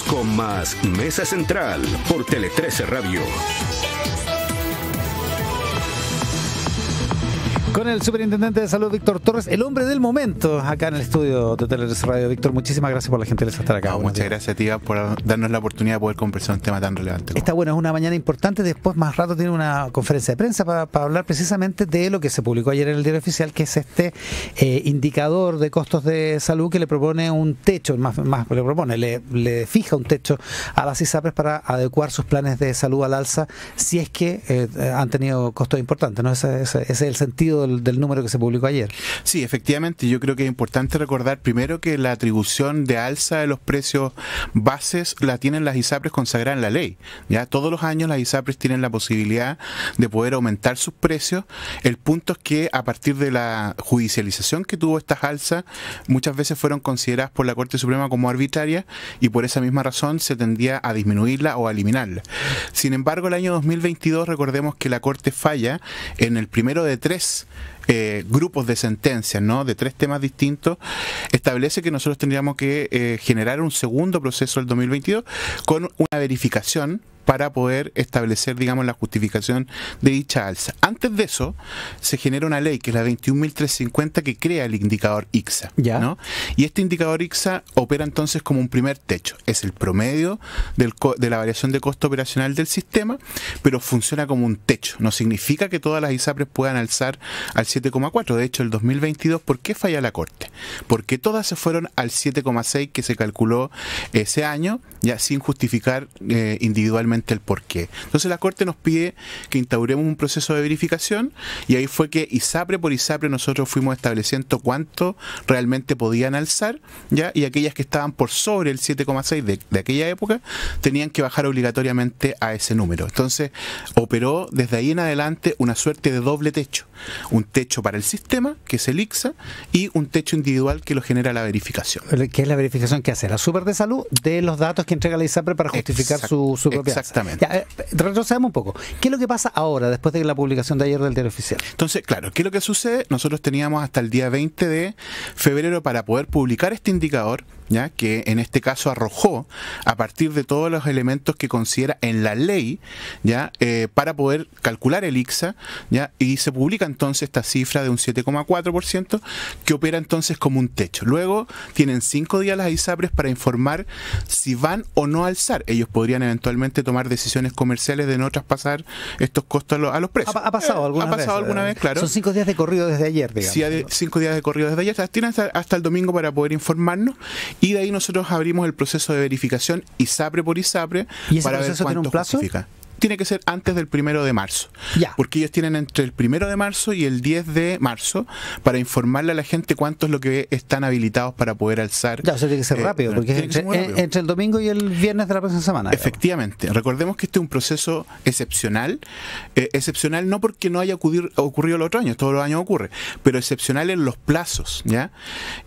Seguimos con más Mesa Central por Tele 13 Radio. Con el superintendente de salud, Víctor Torres, el hombre del momento, acá en el estudio de Teleres Radio. Víctor, muchísimas gracias por la gentileza de estar acá. muchas gracias a ti por darnos la oportunidad de poder conversar un tema tan relevante. Está bueno, es una mañana importante. Después, más rato, tiene una conferencia de prensa para, hablar precisamente de lo que se publicó ayer en el diario oficial, que es este eh, indicador de costos de salud que le propone un techo, más, más le propone, le, fija un techo a las ISAPRES para adecuar sus planes de salud al alza si es que eh, han tenido costos importantes. ¿no? ese es el sentido del, número que se publicó ayer. Sí, efectivamente, yo creo que es importante recordar primero que la atribución de alza de los precios bases la tienen las ISAPRES consagradas en la ley. Ya todos los años las ISAPRES tienen la posibilidad de poder aumentar sus precios. El punto es que a partir de la judicialización que tuvo estas alzas, muchas veces fueron consideradas por la Corte Suprema como arbitrarias y por esa misma razón se tendía a disminuirla o a eliminarla. Sin embargo, el año 2022 recordemos que la Corte falla en el primero de tres eh, grupos de sentencias, ¿no? De tres temas distintos, establece que nosotros tendríamos que eh, generar un segundo proceso el 2022 con una verificación para poder establecer, digamos, la justificación de dicha alza. Antes de eso, se genera una ley, que es la 21.350, que crea el indicador IXA. ¿no? Y este indicador IXA opera entonces como un primer techo. Es el promedio del de la variación de costo operacional del sistema, pero funciona como un techo. No significa que todas las ISAPRES puedan alzar al 7,4. De hecho, el 2022, ¿por qué falla la Corte? Porque todas se fueron al 7,6 que se calculó ese año, ya sin justificar eh, individualmente el por qué. Entonces la Corte nos pide que instauremos un proceso de verificación y ahí fue que ISAPRE por ISAPRE nosotros fuimos estableciendo cuánto realmente podían alzar, ¿ya? Y aquellas que estaban por sobre el 7,6 de, de aquella época tenían que bajar obligatoriamente a ese número. Entonces operó desde ahí en adelante una suerte de doble techo. Un techo para el sistema, que es el IXA, y un techo individual que lo genera la verificación. ¿Qué es la verificación que hace? La super de salud de los datos que entrega la ISAPRE para justificar su, su propia Exactamente. Ya, eh, retrocedamos un poco. ¿Qué es lo que pasa ahora, después de la publicación de ayer del diario oficial? Entonces, claro, ¿qué es lo que sucede? Nosotros teníamos hasta el día 20 de febrero para poder publicar este indicador ¿ya? que en este caso arrojó a partir de todos los elementos que considera en la ley ya eh, para poder calcular el IXA ya y se publica entonces esta cifra de un 7,4% que opera entonces como un techo. Luego tienen cinco días las ISAPRES para informar si van o no a alzar. Ellos podrían eventualmente tomar decisiones comerciales de no traspasar estos costos a los, precios. Ha, pasado, alguna, ha pasado alguna vez, claro. Son cinco días de corrido desde ayer, digamos. Sí, cinco días de corrido desde ayer. Tienen hasta el domingo para poder informarnos y de ahí nosotros abrimos el proceso de verificación ISAPRE por ISAPRE para ver cuánto tiene un plazo? justifica tiene que ser antes del primero de marzo. Ya. Porque ellos tienen entre el primero de marzo y el 10 de marzo para informarle a la gente cuánto es lo que están habilitados para poder alzar. Ya, o sea, tiene que ser eh, rápido, porque entre, el domingo y el viernes de la próxima semana. Efectivamente. Recordemos que este es un proceso excepcional. Eh, excepcional no porque no haya ocurrido el otro año, todos los años ocurre, pero excepcional en los plazos, ¿ya?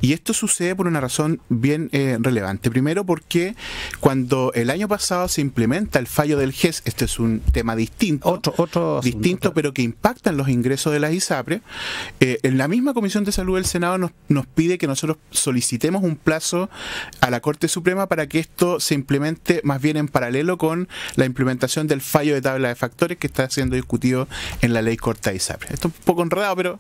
Y esto sucede por una razón bien eh, relevante. Primero porque cuando el año pasado se implementa el fallo del GES, este es un un tema distinto, otro, otro distinto, pero que impacta en los ingresos de las ISAPRE. Eh, en la misma Comisión de Salud del Senado nos, nos pide que nosotros solicitemos un plazo a la Corte Suprema para que esto se implemente más bien en paralelo con la implementación del fallo de tabla de factores que está siendo discutido en la ley corta ISAPRE. Esto es un poco enredado, pero...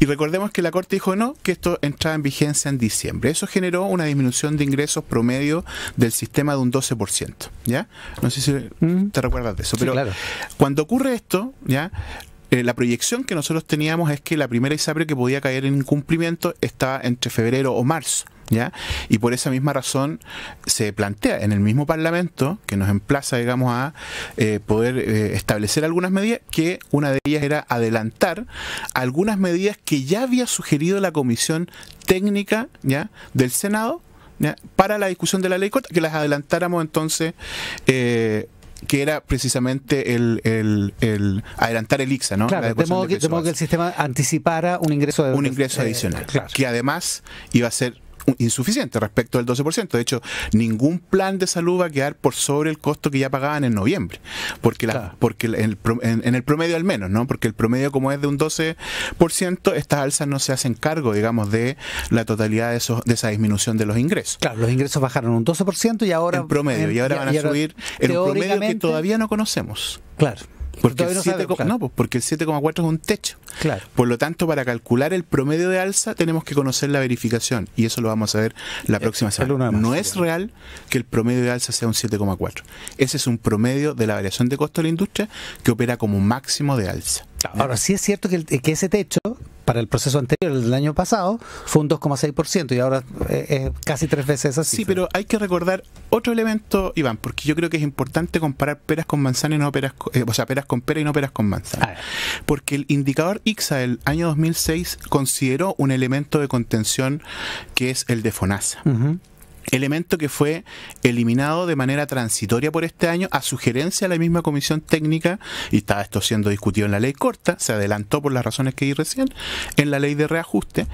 Y recordemos que la Corte dijo no, que esto entraba en vigencia en diciembre. Eso generó una disminución de ingresos promedio del sistema de un 12%. ¿Ya? No sé si mm. te recuerdas de eso. Pero cuando ocurre esto, ya eh, la proyección que nosotros teníamos es que la primera ISAPRE que podía caer en incumplimiento estaba entre febrero o marzo. ¿Ya? Y por esa misma razón se plantea en el mismo Parlamento, que nos emplaza, digamos, a eh, poder eh, establecer algunas medidas, que una de ellas era adelantar algunas medidas que ya había sugerido la Comisión Técnica ¿ya? del Senado para la discusión de la ley que las adelantáramos entonces que era precisamente el, el, adelantar el IXA, ¿no? Claro, de modo, que, el sistema anticipara un ingreso un ingreso adicional, que además iba a ser insuficiente respecto del 12%. De hecho, ningún plan de salud va a quedar por sobre el costo que ya pagaban en noviembre, porque, la, porque en el, en, el, promedio al menos, ¿no? Porque el promedio como es de un 12%, estas alzas no se hacen cargo, digamos, de la totalidad de, esos, de esa disminución de los ingresos. Claro, los ingresos bajaron un 12% y ahora... En promedio, y ahora van a subir en un promedio que todavía no conocemos. Claro. Porque el, 7, no, pues, porque el 7,4 es un techo. Claro. Por lo tanto, para calcular el promedio de alza tenemos que conocer la verificación y eso lo vamos a ver la eh, próxima semana. No es real que el promedio de alza sea un 7,4. Ese es un promedio de la variación de costo de la industria que opera como máximo de alza. Ahora sí es cierto que, que ese techo para el proceso anterior, el del año pasado, fue un 2,6% y ahora es casi tres veces así. Sí, pero hay que recordar otro elemento, Iván, porque yo creo que es importante comparar peras con manzana y no peras, eh, o sea, peras con pera y no peras con manzana. Porque el indicador IXA del año 2006 consideró un elemento de contención que es el de FONASA elemento que fue eliminado de manera transitoria por este año a sugerencia de la misma comisión técnica y estaba esto siendo discutido en la ley corta, se adelantó por las razones que di recién en la ley de reajuste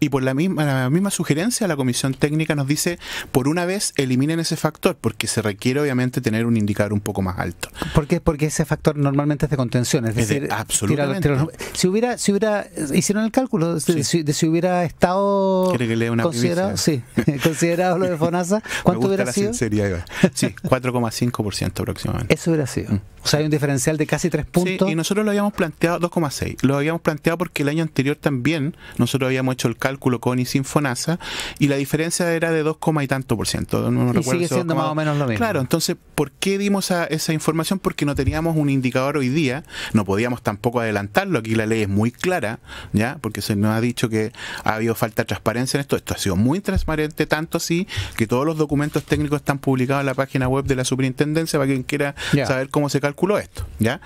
y por la misma, la misma sugerencia la comisión técnica nos dice por una vez eliminen ese factor porque se requiere obviamente tener un indicador un poco más alto. ¿Por qué? Porque ese factor normalmente es de contención, es, decir, absolutamente. si hubiera si hubiera hicieron el cálculo de, si, hubiera estado que lea una considerado, sí, considerado lo de FONASA, ¿cuánto hubiera sido? Sí, 4,5% aproximadamente. Eso hubiera sido. Mm. O sea, hay un diferencial de casi 3 puntos. Sí, y nosotros lo habíamos planteado 2,6. Lo habíamos planteado porque el año anterior también nosotros habíamos hecho el cálculo con y sin FONASA y la diferencia era de 2, y tanto por ciento. No, y sigue siendo más o menos lo mismo. Claro, entonces, ¿por qué dimos esa información? Porque no teníamos un indicador hoy día, no podíamos tampoco adelantarlo. Aquí la ley es muy clara, ¿ya? Porque se nos ha dicho que ha habido falta de transparencia en esto. Esto ha sido muy transparente, tanto así que todos los documentos técnicos están publicados en la página web de la superintendencia para quien quiera saber cómo se calculó esto. ¿ya?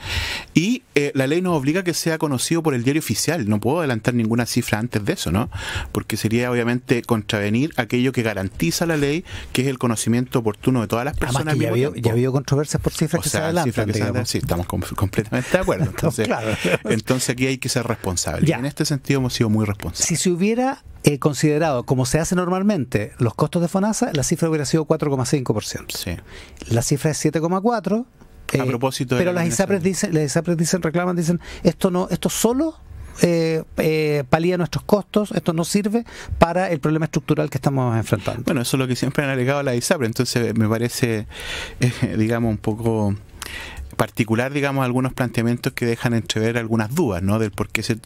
Y eh, la ley nos obliga a que sea conocido por el diario oficial. No puedo adelantar ninguna cifra antes de eso, ¿no? Porque sería obviamente contravenir aquello que garantiza la ley, que es el conocimiento oportuno de todas las personas. ya, ha habido controversias por cifras que se adelantan. sí, estamos completamente de acuerdo. Entonces, entonces aquí hay que ser responsable. Y en este sentido hemos sido muy responsables. Si se hubiera eh, considerado como se hace normalmente los costos de FONASA, la cifra hubiera sido 4,5%. Sí. La cifra es 7,4%. a eh, propósito pero las ISAPRES dicen, las ISAPRES dicen, reclaman, dicen, esto no, esto solo eh, eh, palía nuestros costos, esto no sirve para el problema estructural que estamos enfrentando. Bueno, eso es lo que siempre han alegado la ISAPRE, entonces me parece, digamos, un poco particular, digamos, algunos planteamientos que dejan entrever algunas dudas, ¿no? Del por qué se,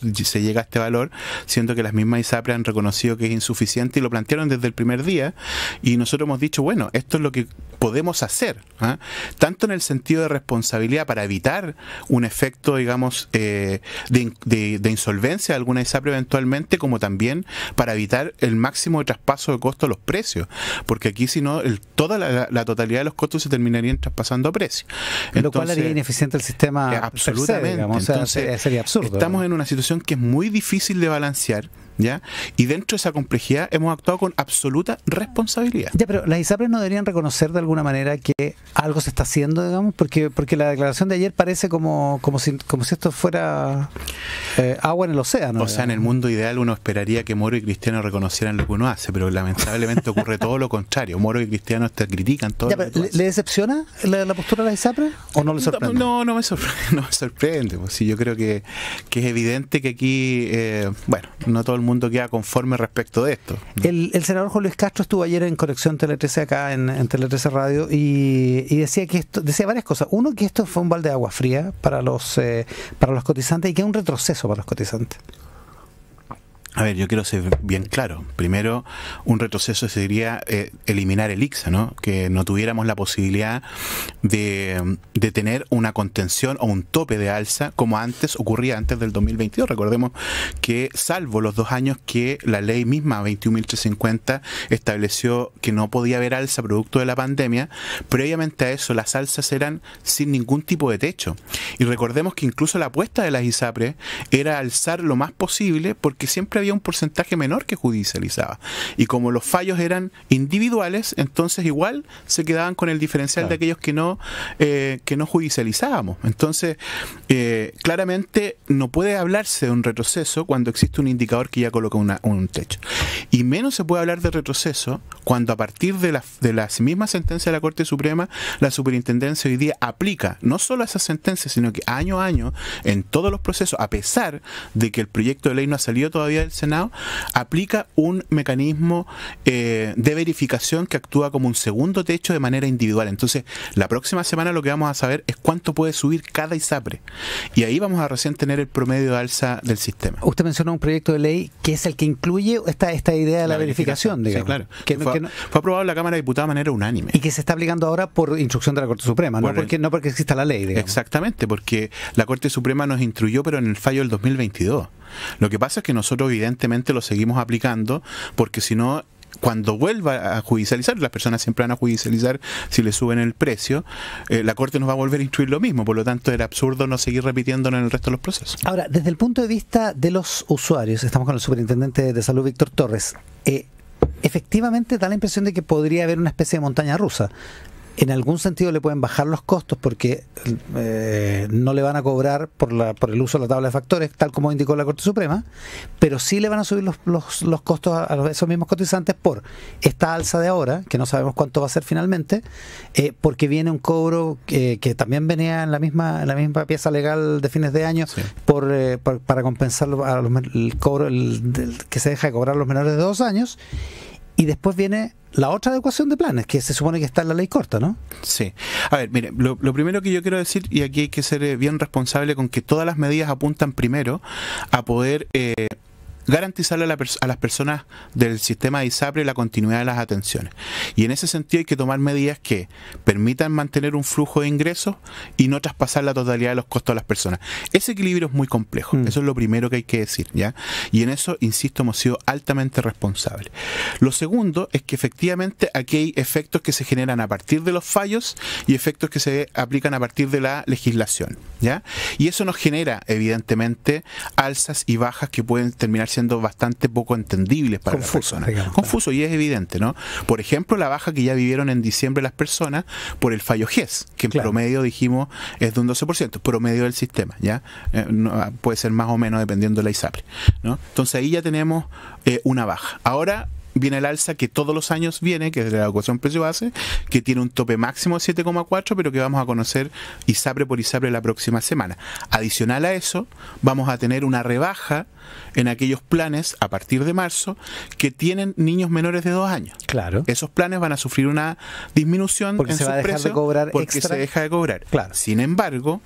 llega a este valor, siendo que las mismas ISAPRE han reconocido que es insuficiente y lo plantearon desde el primer día. Y nosotros hemos dicho, bueno, esto es lo que podemos hacer, ¿ah? tanto en el sentido de responsabilidad para evitar un efecto, digamos, eh, de, insolvencia de alguna ISAPRE eventualmente, como también para evitar el máximo de traspaso de costo a los precios, porque aquí si no, toda la, totalidad de los costos se terminarían traspasando a precios. Lo haría ineficiente el sistema. absolutamente. Entonces, sería absurdo. Estamos en una situación que es muy difícil de balancear ¿ya? Y dentro de esa complejidad hemos actuado con absoluta responsabilidad. Ya, pero las ISAPRES no deberían reconocer de alguna manera que algo se está haciendo, digamos, porque porque la declaración de ayer parece como como si como si esto fuera eh, agua en el océano. O sea, en el mundo ideal uno esperaría que Moro y Cristiano reconocieran lo que uno hace, pero lamentablemente ocurre todo lo contrario. Moro y Cristiano te critican todo. ¿le, decepciona la, postura de las ISAPRES o no le sorprende? No, no, me sorprende, no me sorprende. Pues, sí, yo creo que, que es evidente que aquí, eh, bueno, no todo el mundo mundo queda conforme respecto de esto. El, senador Juan Luis Castro estuvo ayer en Conexión Tele 13 acá en, en Tele 13 Radio y, decía que esto, decía varias cosas. Uno, que esto fue un balde de agua fría para los, eh, para los cotizantes y que es un retroceso para los cotizantes. A ver, yo quiero ser bien claro. Primero, un retroceso sería eh, eliminar el IXA, ¿no? Que no tuviéramos la posibilidad de, de, tener una contención o un tope de alza como antes ocurría antes del 2022. Recordemos que, salvo los dos años que la ley misma 21.350 estableció que no podía haber alza producto de la pandemia, previamente a eso las alzas eran sin ningún tipo de techo. Y recordemos que incluso la apuesta de las ISAPRE era alzar lo más posible porque siempre había había un porcentaje menor que judicializaba. Y como los fallos eran individuales, entonces igual se quedaban con el diferencial de aquellos que no, eh, que no judicializábamos. Entonces, eh, claramente no puede hablarse de un retroceso cuando existe un indicador que ya coloca un techo. Y menos se puede hablar de retroceso cuando a partir de la, de la misma sentencia de la Corte Suprema, la superintendencia hoy día aplica no solo esa sentencia, sino que año a año, en todos los procesos, a pesar de que el proyecto de ley no ha salido todavía del Senado, aplica un mecanismo eh, de verificación que actúa como un segundo techo de manera individual. Entonces, la próxima semana lo que vamos a saber es cuánto puede subir cada ISAPRE. Y ahí vamos a recién tener el promedio de alza del sistema. Usted mencionó un proyecto de ley que es el que incluye esta, esta idea de la, verificación, digamos. claro. Que, fue, aprobado en la Cámara de Diputados de manera unánime. Y que se está aplicando ahora por instrucción de la Corte Suprema, no, porque, no porque exista la ley. Digamos. Exactamente, porque la Corte Suprema nos instruyó, pero en el fallo del 2022. Lo que pasa es que nosotros evidentemente lo seguimos aplicando porque si no cuando vuelva a judicializar, las personas siempre van a judicializar si le suben el precio, eh, la Corte nos va a volver a instruir lo mismo, por lo tanto era absurdo no seguir repitiéndolo en el resto de los procesos. Ahora, desde el punto de vista de los usuarios, estamos con el superintendente de salud, Víctor Torres, eh, efectivamente da la impresión de que podría haber una especie de montaña rusa en algún sentido le pueden bajar los costos porque eh, no le van a cobrar por, la, por el uso de la tabla de factores, tal como indicó la Corte Suprema, pero sí le van a subir los, los, los costos a, esos mismos cotizantes por esta alza de ahora, que no sabemos cuánto va a ser finalmente, eh, porque viene un cobro que también venía en la misma en la misma pieza legal de fines de año por, eh, para compensar el cobro que se deja de cobrar a los menores de dos años y después viene la otra adecuación de planes, que se supone que está en la ley corta, ¿no? Sí. A ver, mire, lo, primero que yo quiero decir, y aquí hay que ser eh, bien responsable con que todas las medidas apuntan primero a poder eh, garantizarle a, las personas del sistema de ISAPRE la continuidad de las atenciones. Y en ese sentido hay que tomar medidas que permitan mantener un flujo de ingresos y no traspasar la totalidad de los costos a las personas. Ese equilibrio es muy complejo, mm. eso es lo primero que hay que decir, ¿ya? Y en eso, insisto, hemos sido altamente responsables. Lo segundo es que efectivamente aquí hay efectos que se generan a partir de los fallos y efectos que se aplican a partir de la legislación, ¿ya? Y eso nos genera, evidentemente, alzas y bajas que pueden terminar siendo bastante poco entendibles para Confuso, las personas. Confuso y es evidente, ¿no? Por ejemplo, la baja que ya vivieron en diciembre las personas por el fallo GES, que en promedio dijimos es de un 12%, promedio del sistema, ¿ya? Eh, puede ser más o menos dependiendo de la ISAPRE, ¿no? Entonces ahí ya tenemos eh, una baja. Ahora viene el alza que todos los años viene, que es la ecuación precio base, que tiene un tope máximo de 7,4, pero que vamos a conocer ISAPRE por ISAPRE la próxima semana. Adicional a eso, vamos a tener una rebaja en aquellos planes a partir de marzo que tienen niños menores de dos años. Claro. Esos planes van a sufrir una disminución porque en se va a dejar de cobrar porque se deja de cobrar. Claro. Sin embargo,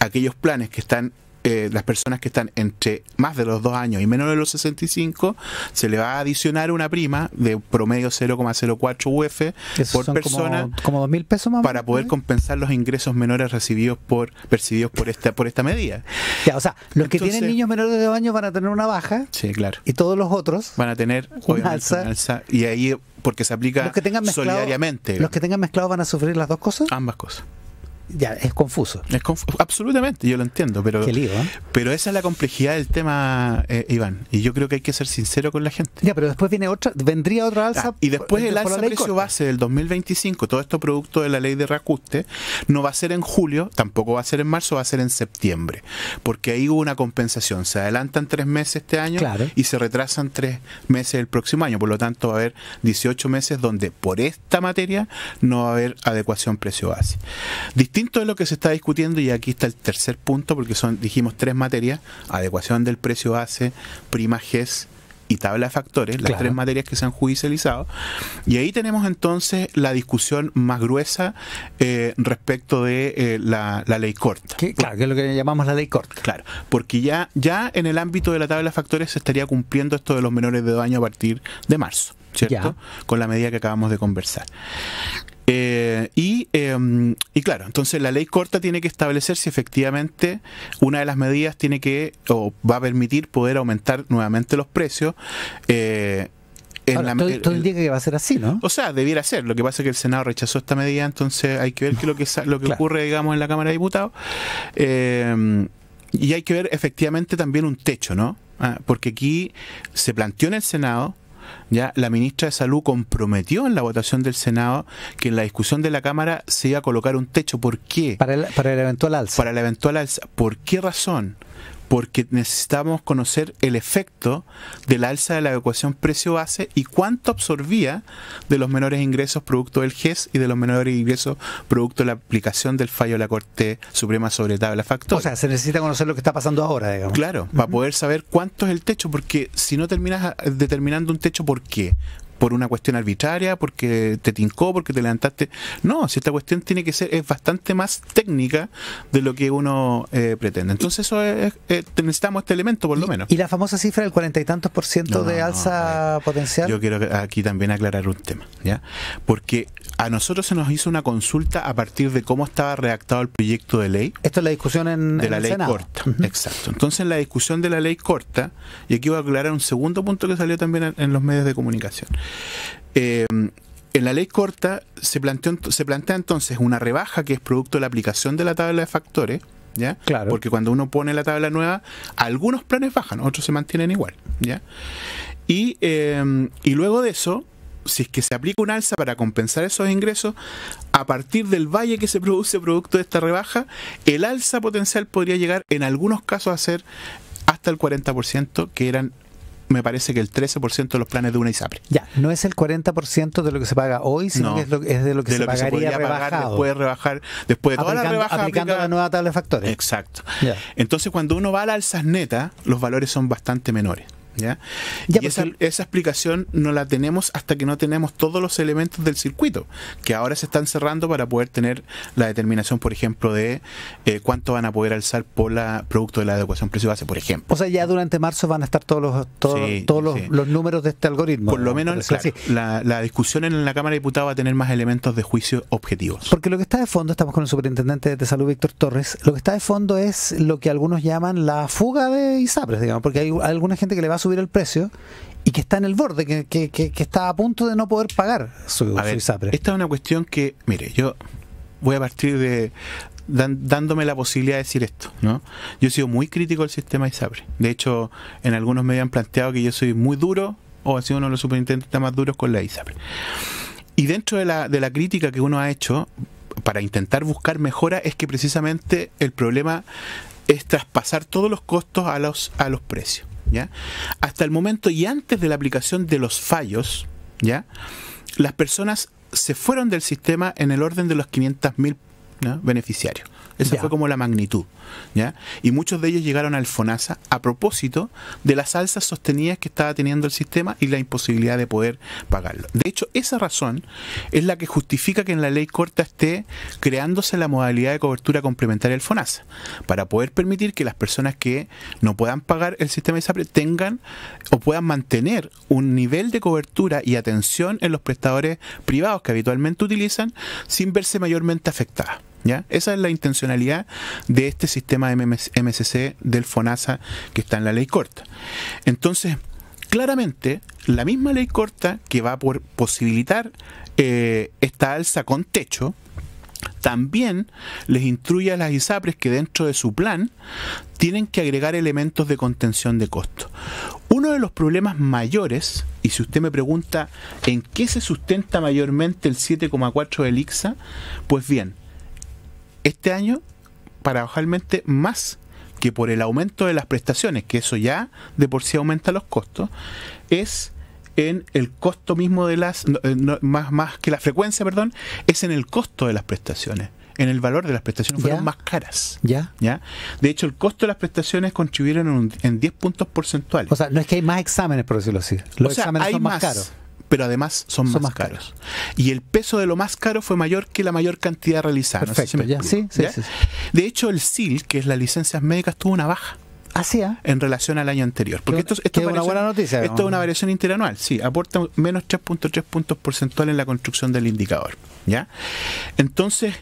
aquellos planes que están eh, las personas que están entre más de los dos años y menos de los 65, se le va a adicionar una prima de promedio 0,04 UF por persona. Como, dos mil pesos más. Para poder compensar los ingresos menores recibidos por percibidos por esta por esta medida. Ya, o sea, los que tienen niños menores de dos años van a tener una baja. Sí, claro. Y todos los otros van a tener una alza. Y ahí porque se aplica solidariamente. ¿Los que tengan mezclado van a sufrir las dos cosas? Ambas cosas ya es confuso. Es absolutamente, yo lo entiendo, pero, ¿eh? pero esa es la complejidad del tema, eh, Iván, y yo creo que hay que ser sincero con la gente. Ya, pero después viene otra, vendría otra alza. Ah, y después el alza precio base del 2025, todo esto producto de la ley de reajuste, no va a ser en julio, tampoco va a ser en marzo, va a ser en septiembre, porque ahí hubo una compensación, se adelantan tres meses este año y se retrasan tres meses el próximo año, por lo tanto va a haber 18 meses donde por esta materia no va a haber adecuación precio base distinto de lo que se está discutiendo, y aquí está el tercer punto, porque son, dijimos, tres materias, adecuación del precio base, prima GES y tabla de factores, las tres materias que se han judicializado. Y ahí tenemos entonces la discusión más gruesa eh, respecto de eh, la, ley corta. claro, que es lo que llamamos la ley corta. Claro, porque ya, ya en el ámbito de la tabla de factores se estaría cumpliendo esto de los menores de daño a partir de marzo, ¿cierto? Con la medida que acabamos de conversar. Eh, y, em, y claro, entonces la ley corta tiene que establecer si efectivamente una de las medidas tiene que o va a permitir poder aumentar nuevamente los precios. Eh, en la, todo, indica que va a ser así, ¿no? O sea, debiera ser. Lo que pasa es que el Senado rechazó esta medida, entonces hay que ver qué lo que, lo que ocurre, digamos, en la Cámara de Diputados. Eh, y hay que ver efectivamente también un techo, ¿no? ah, porque aquí se planteó en el Senado, ya la ministra de Salud comprometió en la votación del Senado que en la discusión de la Cámara se iba a colocar un techo. ¿Por qué? Para el, para el eventual alza. Para el eventual alza. ¿Por qué razón? Porque necesitamos conocer el efecto de la alza de la ecuación precio-base y cuánto absorbía de los menores ingresos producto del GES y de los menores ingresos producto de la aplicación del fallo de la Corte Suprema sobre tabla factor. O sea, se necesita conocer lo que está pasando ahora, digamos. Claro, para poder saber cuánto es el techo, porque si no terminas determinando un techo, ¿por qué? Por una cuestión arbitraria, porque te tincó, porque te levantaste. No, si esta cuestión tiene que ser, es bastante más técnica de lo que uno eh, pretende. Entonces eso es, necesitamos este elemento por lo menos. ¿Y la famosa cifra del cuarenta y tantos por ciento de alza potencial? Yo quiero aquí también aclarar un tema, ¿ya? Porque a nosotros se nos hizo una consulta a partir de cómo estaba redactado el proyecto de ley. Esto es la discusión en, de la ley corta. Exacto. Entonces, en la discusión de la ley corta, y aquí voy a aclarar un segundo punto que salió también en los medios de comunicación. Eh, en la ley corta se, planteó, se plantea entonces una rebaja que es producto de la aplicación de la tabla de factores, ¿ya? Claro. Porque cuando uno pone la tabla nueva, algunos planes bajan, otros se mantienen igual, ¿ya? Y, eh, y luego de eso, si es que se aplica un alza para compensar esos ingresos, a partir del valle que se produce producto de esta rebaja, el alza potencial podría llegar en algunos casos a ser hasta el 40%, que eran me parece que el 13% de los planes de una ISAPRE. Ya, no es el 40% de lo que se paga hoy, sino que es, de lo que se pagaría rebajado. después de rebajar, después de toda la rebaja aplicando la nueva tabla de factores. Exacto. Entonces, cuando uno va a la alzas neta, los valores son bastante menores. ¿Ya? y esa, explicación no la tenemos hasta que no tenemos todos los elementos del circuito, que ahora se están cerrando para poder tener la determinación, por ejemplo, de eh, cuánto van a poder alzar por la producto de la adecuación precio-base, por ejemplo. O sea, ya durante marzo van a estar todos los todos, los, números de este algoritmo. Por lo menos, la, la, discusión en la Cámara de Diputados va a tener más elementos de juicio objetivos. Porque lo que está de fondo, estamos con el superintendente de salud, Víctor Torres, lo que está de fondo es lo que algunos llaman la fuga de ISAPRES, digamos, porque hay alguna gente que le va a subir el precio y que está en el borde, que, que, que, está a punto de no poder pagar su, ISAPRE. Esta es una cuestión que, mire, yo voy a partir de dándome la posibilidad de decir esto, ¿no? Yo he sido muy crítico del sistema ISAPRE. De hecho, en algunos me han planteado que yo soy muy duro o ha sido uno de los superintendentes más duros con la ISAPRE. Y dentro de la, de la crítica que uno ha hecho para intentar buscar mejora es que precisamente el problema es traspasar todos los costos a los, a los precios. ¿Ya? Hasta el momento y antes de la aplicación de los fallos, ¿ya? Las personas se fueron del sistema en el orden de los 500.000 beneficiarios. Esa fue como la magnitud. ¿Ya? Y muchos de ellos llegaron al FONASA a propósito de las alzas sostenidas que estaba teniendo el sistema y la imposibilidad de poder pagarlo. De hecho, esa razón es la que justifica que en la ley corta esté creándose la modalidad de cobertura complementaria del FONASA, para poder permitir que las personas que no puedan pagar el sistema de ISAPRE tengan o puedan mantener un nivel de cobertura y atención en los prestadores privados que habitualmente utilizan sin verse mayormente afectadas. Esa es la intencionalidad de este sistema MSC del FONASA que está en la ley corta. Entonces, claramente, la misma ley corta que va a posibilitar eh, esta alza con techo, también les instruye a las ISAPRES que dentro de su plan tienen que agregar elementos de contención de costos. Uno de los problemas mayores, y si usted me pregunta en qué se sustenta mayormente el 7,4 del IXA, pues bien, este año, paradojalmente, más que por el aumento de las prestaciones, que eso ya de por sí aumenta los costos, es en el costo mismo de las, eh, más, más que la frecuencia, perdón, es en el costo de las prestaciones en el valor de las prestaciones fueron más caras. ¿Ya? ¿Ya? De hecho, el costo de las prestaciones contribuyeron en, 10 puntos porcentuales. O sea, no es que hay más exámenes, por decirlo así. Los exámenes son más caros pero además son, más, caros. Y el peso de lo más caro fue mayor que la mayor cantidad realizada. Perfecto, Sí, sí, De hecho, el SIL, que es las licencias médicas, tuvo una baja. Hacia ¿ah, en relación al año anterior. Porque esto, esto es una buena noticia. Esto es una variación interanual, sí, aporta menos 3.3 puntos porcentuales en la construcción del indicador. ¿ya? Entonces,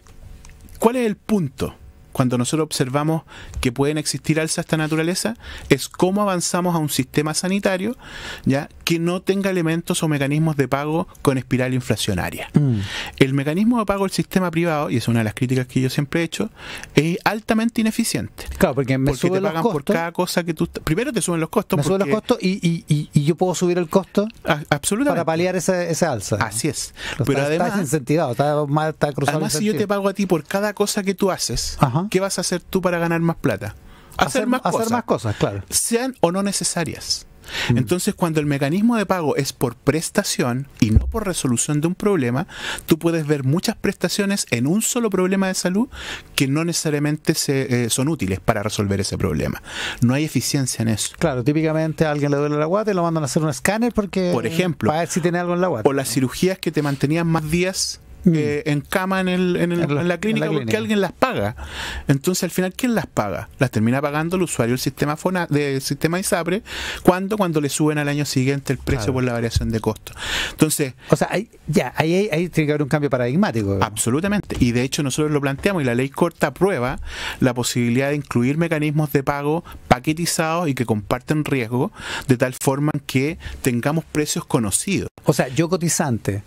¿cuál es el punto? cuando nosotros observamos que pueden existir alzas de esta naturaleza, es cómo avanzamos a un sistema sanitario ya que no tenga elementos o mecanismos de pago con espiral inflacionaria. Mm. El mecanismo de pago del sistema privado, y es una de las críticas que yo siempre he hecho, es altamente ineficiente. Claro, porque me te pagan por cada cosa que tú... Primero te suben los costos. Me suben los costos y, y, yo puedo subir el costo absolutamente. para paliar esa, esa alza. Así es. Pero además... Está incentivado, está, está cruzado Además, si yo te pago a ti por cada cosa que tú haces, ¿qué vas a hacer tú para ganar más plata? Hacer, más, hacer más cosas, claro. Sean o no necesarias. Mm. Entonces, cuando el mecanismo de pago es por prestación y no por resolución de un problema, tú puedes ver muchas prestaciones en un solo problema de salud que no necesariamente se, eh, son útiles para resolver ese problema. No hay eficiencia en eso. Claro, típicamente a alguien le duele la guata y lo mandan a hacer un escáner porque por ejemplo, para ver si tiene algo en la guata. O las cirugías que te mantenían más días Mm. Eh, en cama en, el, en, la, clínica porque alguien las paga. Entonces, al final, ¿quién las paga? Las termina pagando el usuario del sistema FONA, del sistema ISAPRE. cuando Cuando le suben al año siguiente el precio por la variación de costo. Entonces. O sea, ya, ahí, ahí, tiene que haber un cambio paradigmático. Absolutamente. Y de hecho, nosotros lo planteamos y la ley corta aprueba la posibilidad de incluir mecanismos de pago paquetizados y que comparten riesgo de tal forma que tengamos precios conocidos. O sea, yo cotizante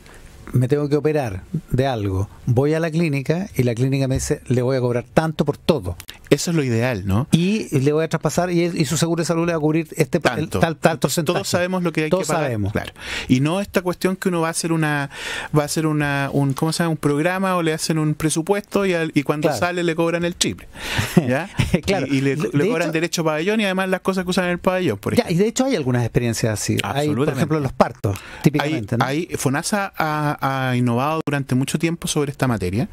me tengo que operar de algo, voy a la clínica y la clínica me dice, le voy a cobrar tanto por todo. Eso es lo ideal, ¿no? Y le voy a traspasar y, su seguro de salud le va a cubrir este tanto. tal, tal porcentaje. Todos sabemos lo que hay que pagar. sabemos. Claro. Y no esta cuestión que uno va a hacer una va a hacer una un ¿cómo se llama? un programa o le hacen un presupuesto y, y cuando sale le cobran el triple. ¿Ya? claro. Y, le, cobran derecho pabellón y además las cosas que usan en el pabellón, por ejemplo. y de hecho hay algunas experiencias así. Hay, por ejemplo, los partos, típicamente, hay, FONASA ha, innovado durante mucho tiempo sobre esta materia.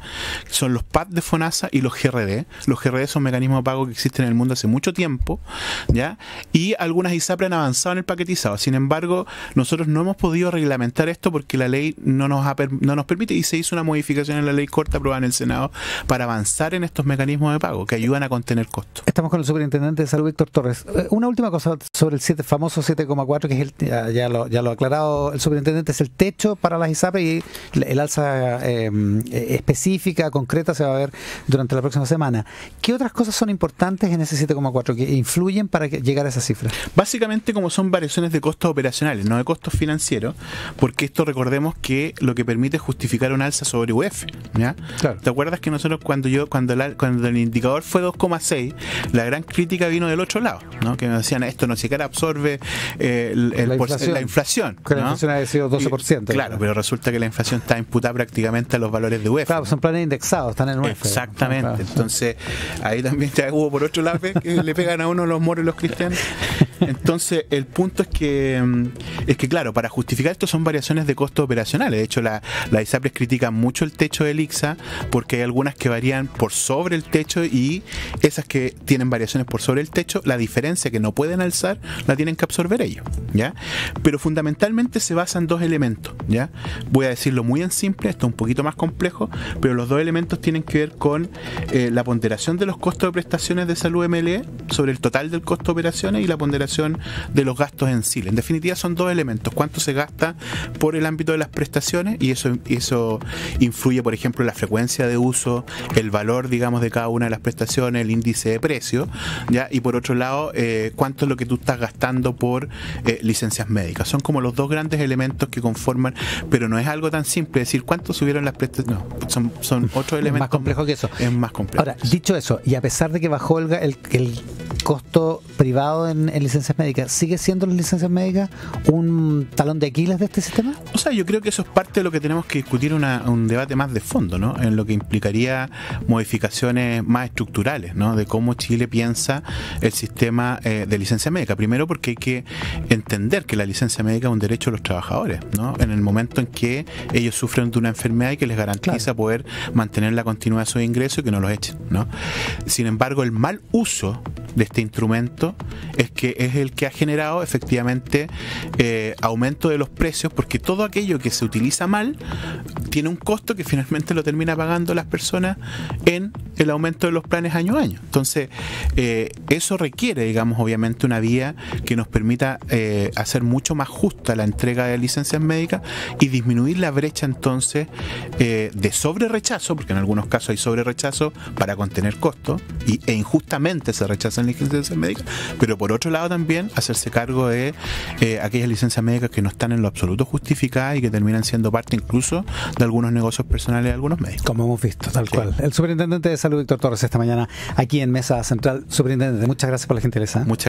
Son los PAD de FONASA y los GRD. Los GRD son mecanismos de pago que existen en el mundo hace mucho tiempo, ¿ya? Y algunas ISAPRE han avanzado en el paquetizado. Sin embargo, nosotros no hemos podido reglamentar esto porque la ley no nos, no nos permite y se hizo una modificación en la ley corta aprobada en el Senado para avanzar en estos mecanismos de pago que ayudan a contener costos. Estamos con el superintendente de salud, Víctor Torres. Eh, una última cosa sobre el 7, famoso 7,4, que es el, ya, lo, ya lo ha aclarado el superintendente, es el techo para las ISAPRE y el alza eh, específica, concreta, se va a ver durante la próxima semana. ¿Qué otras cosas son importantes en ese 7,4 que influyen para llegar a esa cifra? Básicamente como son variaciones de costos operacionales, no de costos financieros, porque esto recordemos que lo que permite justificar un alza sobre UF. ¿ya? ¿Te acuerdas que nosotros cuando yo cuando, cuando el indicador fue 2,6, la gran crítica vino del otro lado, ¿no? que me decían esto no siquiera absorbe eh, la, inflación, la, inflación, Que la inflación ha sido 12%. claro, pero resulta que la inflación está imputada prácticamente a los valores de UF. Claro, son planes indexados, están en UF. Exactamente. Entonces, ahí también te hubo por otro lado que le pegan a uno los moros y los cristianos. Entonces, el punto es que, mm, es que claro, para justificar esto son variaciones de costos operacionales. De hecho, la, la ISAPRES critica mucho el techo del IXA porque hay algunas que varían por sobre el techo y esas que tienen variaciones por sobre el techo, la diferencia que no pueden alzar la tienen que absorber ellos, ¿ya? Pero fundamentalmente se basa en dos elementos, ¿ya? Voy a decirlo muy en simple, esto es un poquito más complejo, pero los dos elementos tienen que ver con eh, la ponderación de los costos de prestaciones de salud MLE sobre el total del costo de operaciones y la ponderación de los gastos en sí. En definitiva son dos elementos, cuánto se gasta por el ámbito de las prestaciones y eso, eso influye, por ejemplo, en la frecuencia de uso, el valor, digamos, de cada una de las prestaciones, el índice de precio, ¿ya? y por otro lado, eh, cuánto es lo que tú estás gastando por eh, licencias médicas. Son como los dos grandes elementos que conforman, pero no es algo tan simple decir cuánto subieron las prestaciones, no, son, son otros elementos. más complejo que eso. Es más complejo. Ahora, dicho eso, y a pesar de que bajó el, el, el costo privado en, licencias médicas, ¿sigue siendo las licencias médicas un talón de Aquiles de este sistema? O sea, yo creo que eso es parte de lo que tenemos que discutir un debate más de fondo, ¿no? En lo que implicaría modificaciones más estructurales, ¿no? De cómo Chile piensa el sistema eh, de licencia médica. Primero porque hay que entender que la licencia médica es un derecho de los trabajadores, ¿no? En el momento en que ellos sufren de una enfermedad y que les garantiza poder mantener la continuidad de sus ingresos y que no los echen, ¿no? Sin embargo, el mal uso de este instrumento es que es el que ha generado efectivamente eh, aumento de los precios porque todo aquello que se utiliza mal tiene un costo que finalmente lo termina pagando las personas en el aumento de los planes año a año. Entonces, eh, eso requiere, digamos, obviamente una vía que nos permita eh, hacer mucho más justa la entrega de licencias médicas y disminuir la brecha entonces eh, de sobre rechazo, porque en algunos casos hay sobre rechazo para contener costos y, e injustamente se rechazan licencias médicas, pero por otro lado también hacerse cargo de aquellas licencias médicas que no están en lo absoluto justificadas y que terminan siendo parte incluso de algunos negocios personales de algunos médicos. Como hemos visto, tal cual. El superintendente de salud, Víctor Torres, esta mañana aquí en Mesa Central. Superintendente, muchas gracias por la gentileza. Muchas